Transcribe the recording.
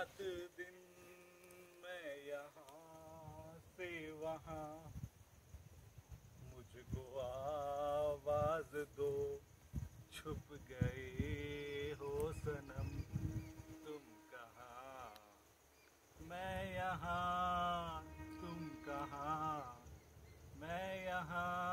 रात दिन मैं यहाँ से वहाँ। मुझको आवाज़ दो, छुप गए हो सनम। तुम कहाँ? मैं यहाँ, तुम कहाँ? मैं यहाँ